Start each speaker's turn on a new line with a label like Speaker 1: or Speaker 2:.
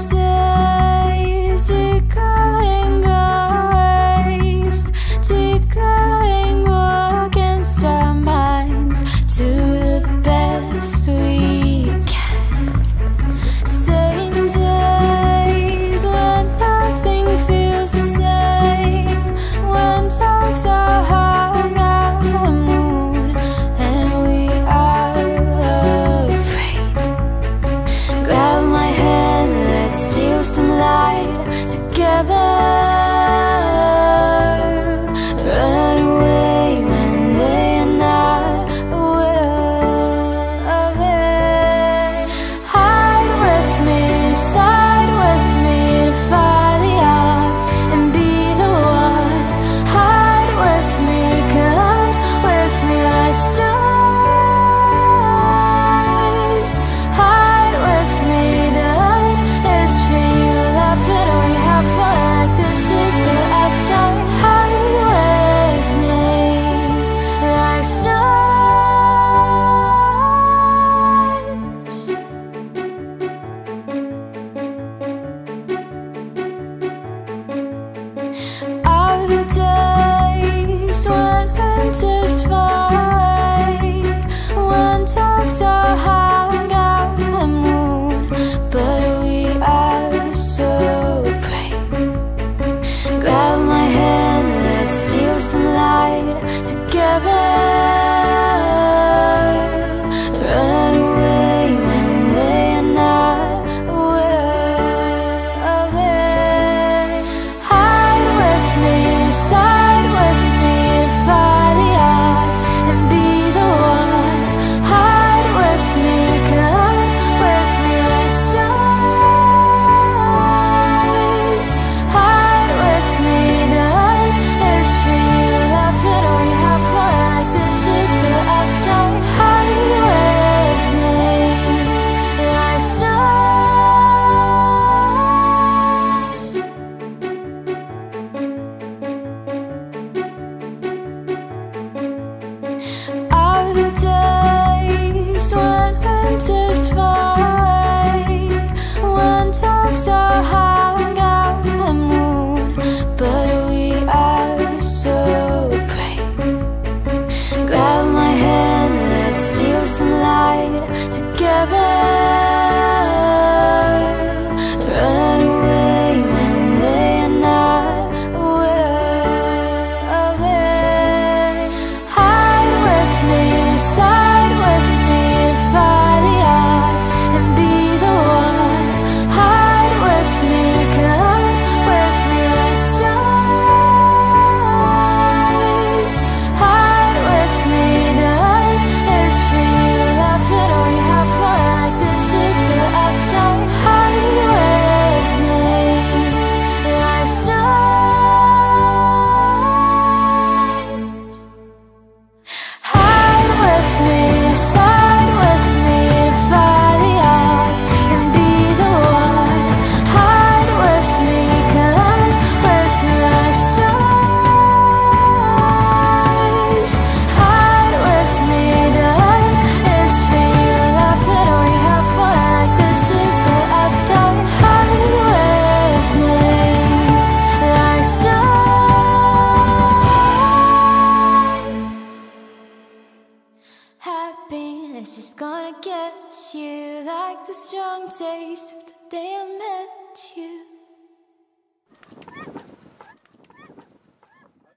Speaker 1: say winters far away. When talks are hung out the moon But we are so brave. Grab my hand, let's steal some light. Together winters far away. When talks are hung out the moon But we are so brave Grab my hand, let's steal some light together. like the strong taste of the day I met you.